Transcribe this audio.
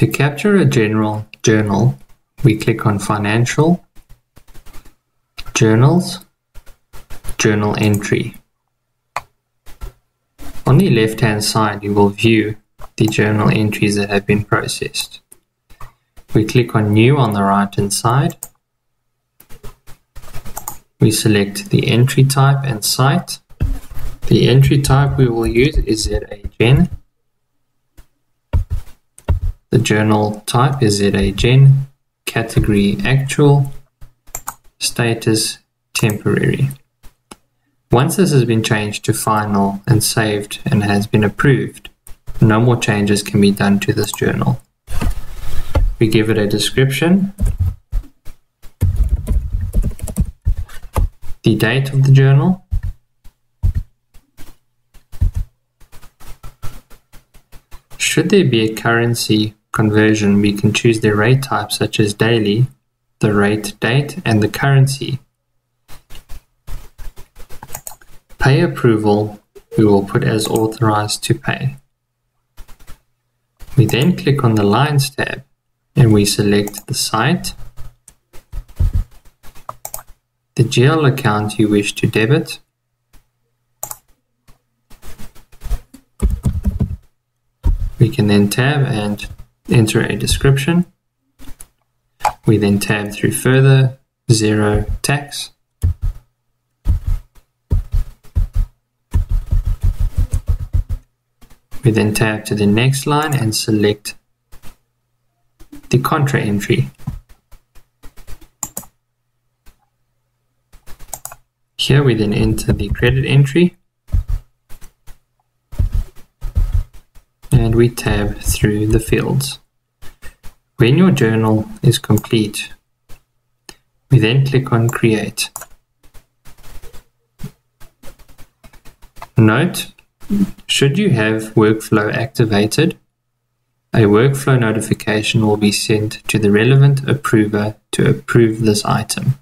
To capture a general journal, we click on Financial, Journals, Journal Entry. On the left-hand side, you will view the journal entries that have been processed. We click on New on the right-hand side. We select the entry type and site. The entry type we will use is ZAGen. The journal type is ZAGen, category actual, status temporary. Once this has been changed to final and saved and has been approved, no more changes can be done to this journal. We give it a description, the date of the journal, Should there be a currency conversion, we can choose the rate type such as daily, the rate date, and the currency. Pay approval we will put as authorized to pay. We then click on the Lines tab and we select the site, the GL account you wish to debit, we can then tab and enter a description. We then tab through further, zero tax. We then tab to the next line and select the contra entry. Here we then enter the credit entry and we tab through the fields. When your journal is complete, we then click on Create. Note, should you have workflow activated, a workflow notification will be sent to the relevant approver to approve this item.